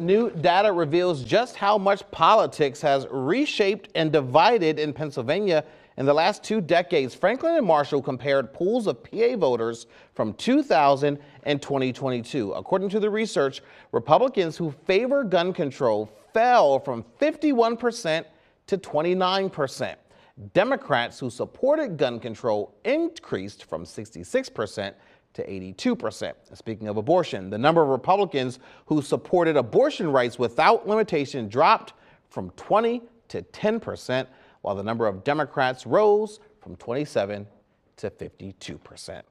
New data reveals just how much politics has reshaped and divided in Pennsylvania in the last two decades. Franklin and Marshall compared pools of PA voters from 2000 and 2022. According to the research, Republicans who favor gun control fell from 51% to 29%. Democrats who supported gun control increased from 66% to 82%. Speaking of abortion, the number of Republicans who supported abortion rights without limitation dropped from 20 to 10%, while the number of Democrats rose from 27 to 52%.